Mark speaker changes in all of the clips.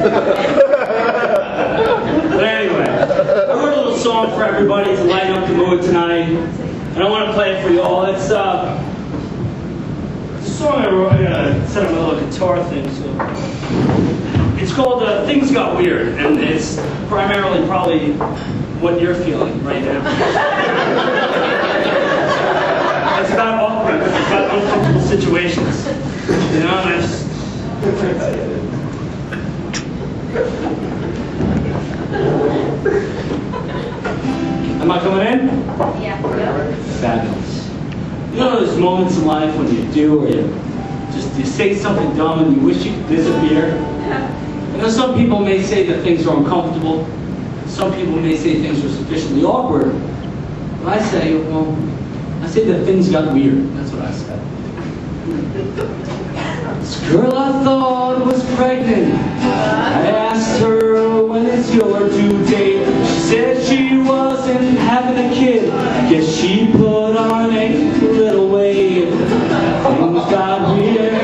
Speaker 1: but anyway, I wrote a little song for everybody to light up the mood tonight, and I want to play it for you all. It's uh, a song I wrote. I gotta set up my little guitar thing. So it's called uh, "Things Got Weird," and it's primarily probably what you're feeling right now. it's about awkward, it's about uncomfortable situations. You know, and. Am I coming in?
Speaker 2: Yeah.
Speaker 1: Fabulous. You know those moments in life when you do or you just you say something dumb and you wish you could disappear? You know, some people may say that things are uncomfortable. Some people may say things are sufficiently awkward. But I say, well, I say that things got weird. That's what I said. This girl I thought was pregnant. I asked her, when is your due date? She said she wasn't having a kid. Guess she put on a little weight. Things got weird.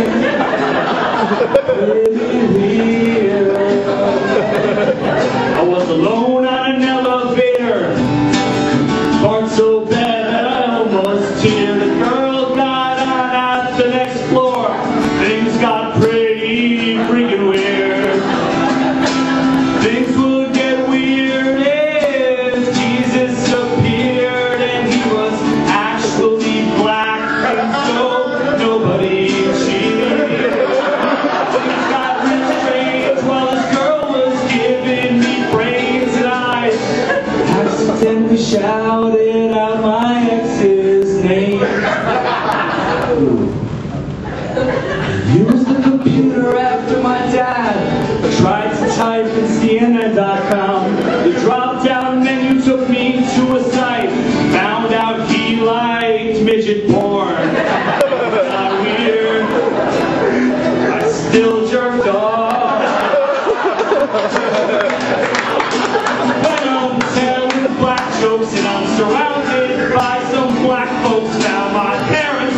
Speaker 1: Shouted out my ex's name. Used the computer after my dad tried to type jokes and I'm surrounded by some black folks now. My parents,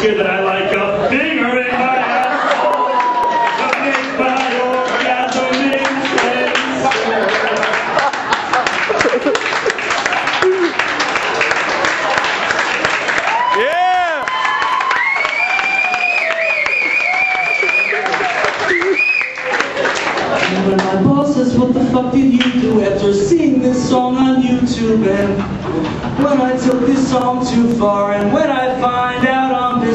Speaker 1: that I like a finger in my my.
Speaker 3: Yeah!
Speaker 1: When my boss says, what the fuck did you do after seeing this song on YouTube? And when I took this song too far, and when I find out I'm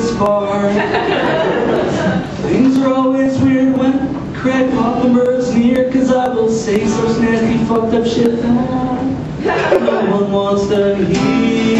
Speaker 1: Things are always weird when Craig Poppenberg's near, cause I will say such nasty fucked up shit that no one wants to hear.